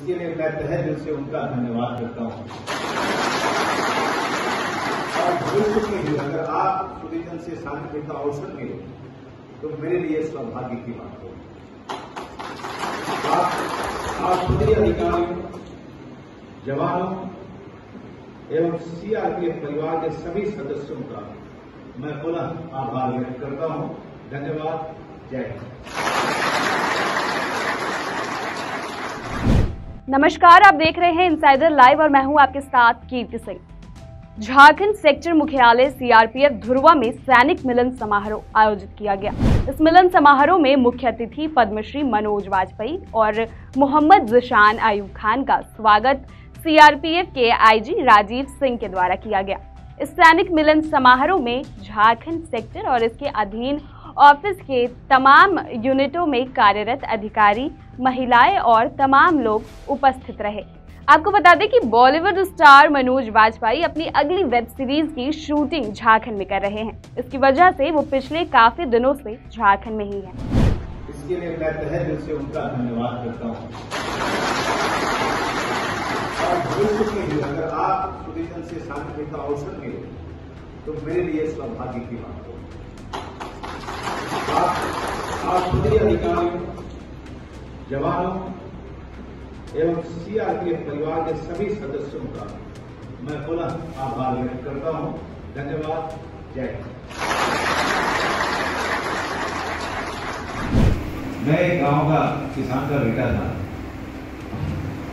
मैं तहे दिल से उनका धन्यवाद करता हूँ। और भविष्य में भी अगर आप सुदीजन से शादी का अवसर मिले तो मेरे लिए सौभाग्य की बात होगी। आप आप सभी अधिकारियों जवानों एवं सीआरपीएफ परिवार के सभी सदस्यों का मैं पुनः आभार व्यक्त करता हूँ। धन्यवाद। जय हिंद। नमस्कार, आप देख रहे हैं इनसाइडर लाइव और मैं हूँ आपके साथ कीर्ति सिंह। झारखंड सेक्टर मुख्यालय सीआरपीएफ धुरवा में सैनिक मिलन समारोह आयोजित किया गया। इस मिलन समारोह में मुख्य अतिथि पद्मश्री मनोज वाजपेयी और मोहम्मद जिशान आयूब खान का स्वागत सीआरपीएफ के आईजी राजीव सिंह के द्वारा किया गया। इस सैनिक मिलन समारोह में झारखंड सेक्टर और इसके अधीन ऑफ़िस के तमाम यूनिटों में कार्यरत अधिकारी, महिलाएँ और तमाम लोग उपस्थित रहे। आपको बता दें कि बॉलीवुड स्टार मनोज वाजपेयी अपनी अगली वेब सीरीज़ की शूटिंग झारखंड में कर रहे हैं। इसकी वजह से वो पिछले काफ़ी दिनों से झारखंड में ही हैं। इसके लिए मैं तहे दिल से उनका धन्यवाद करता हूँ। अगर आप से शादी का अवसर मिले तो मेरे लिए सौभाग्य की बात होगी। आप सभी जवानों एवं सीआरपीएफ परिवार के सभी सदस्यों का मैं पुनः आभार व्यक्त करता हूँ। धन्यवाद। जय मैं एक गाँव का किसान का बेटा था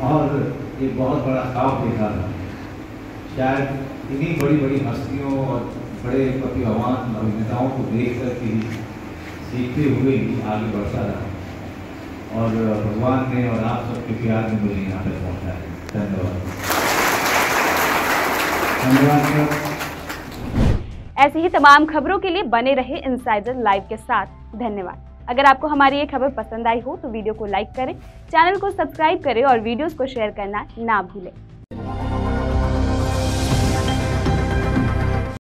और एक बहुत बड़ा खाब देखा था। शायद इन्हीं बड़ी बड़ी हस्तियों और बड़े प्रतिभावान अभिनेताओं को देख कर के ही सीखते हुए ही आगे बढ़ता रहा। और भगवान ने और आप सबके प्यार ने मुझे यहाँ तक पहुँचा है धन्यवाद धन्यवाद ऐसी ही तमाम खबरों के लिए बने रहे इनसाइडर लाइव के साथ। धन्यवाद। अगर आपको हमारी ये खबर पसंद आई हो तो वीडियो को लाइक करें, चैनल को सब्सक्राइब करें और वीडियोस को शेयर करना ना भूलें।